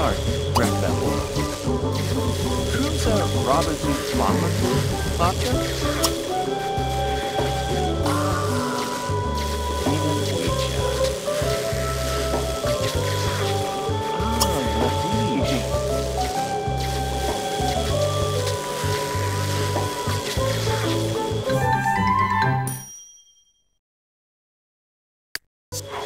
Sar, Grefel. Cruza Robinson Plummer, Papa? Even Ouija. Ah,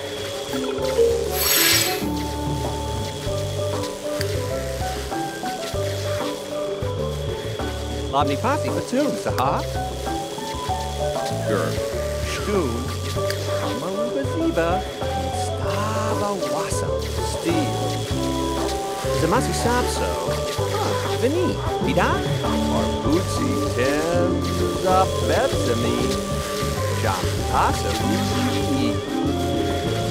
Labni Pasi Batum, Saha. Gur. Shtoon. Amaluba Ziba. Stava Wasa. Steve. Zamasi Sapso. Ah, Vini. Vida. Arbutsi. Temza Bebzami. Jam Asa. Uchi.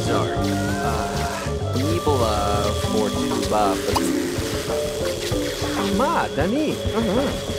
Zark. Ah, Nibola Fortuba Badu. Ma, Dani. Uh-huh.